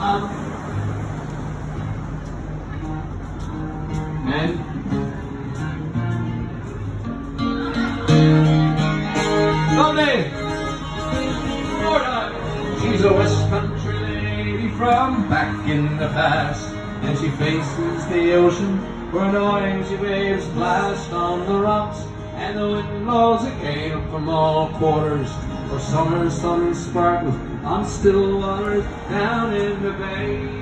up and Four times. She's a West Country lady from back in the past, and she faces the ocean where an angry waves blast on the rocks, and the wind blows a gale from all quarters. For summer sun sparkles on still waters down in the bay.